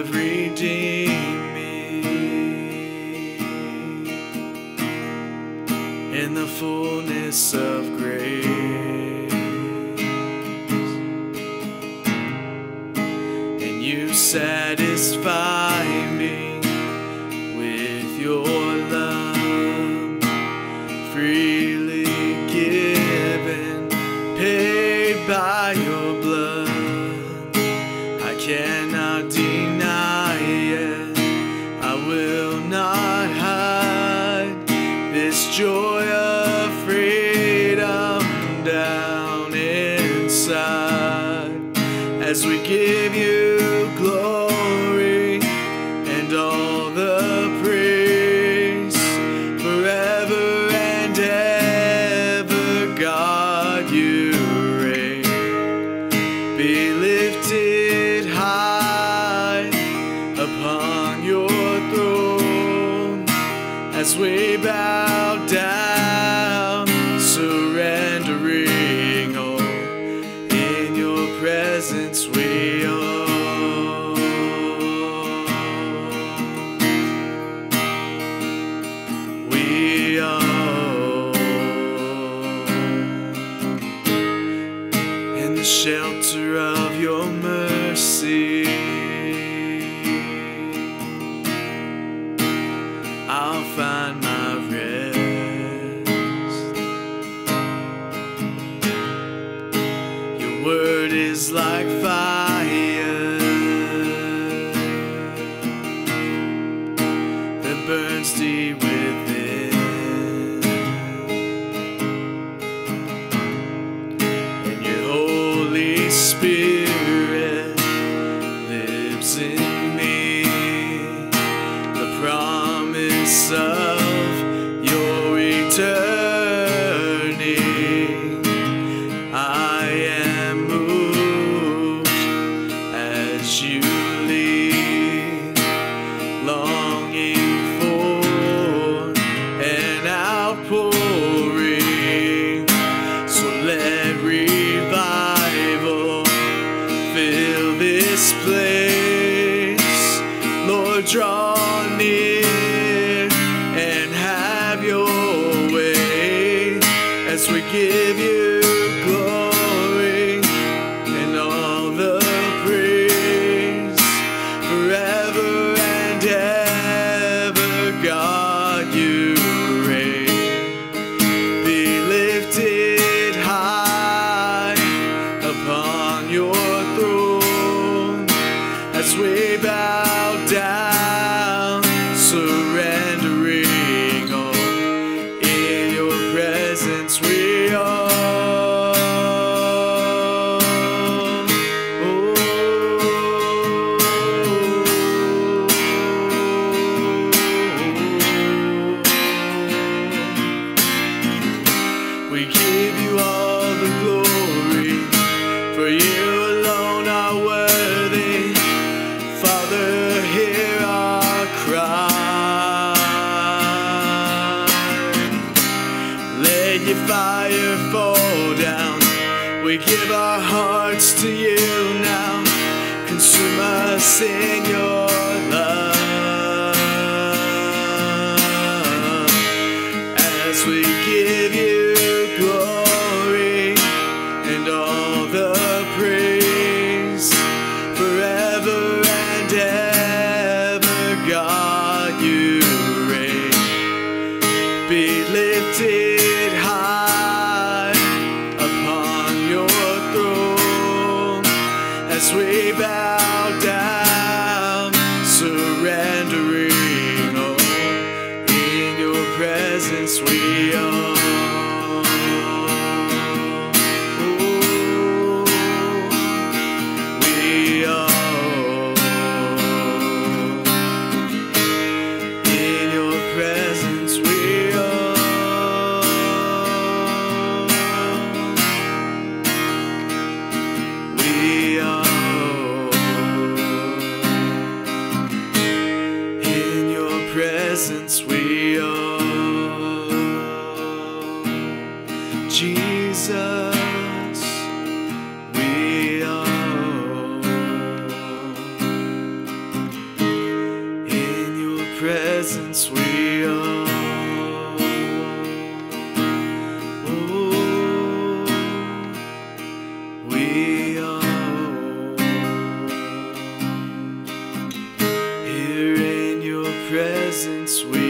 have redeemed me in the fullness of grace. And you satisfy me with your love, freely given, paid by as we give you glory and all the praise forever and ever. God, you reign be lifted high upon your throne as we bow down, the shelter of your mercy. I'll find my rest. Your word is like fire of your eternity. I am moved as you lead, longing for an outpouring. So let revival fill this place. Lord, draw give you glory We give our hearts to you now. Consume us in your love. As we give you glory surrendering all in your presence. We are. Jesus we are. In your presence we are. Oh, we are. Here in your presence we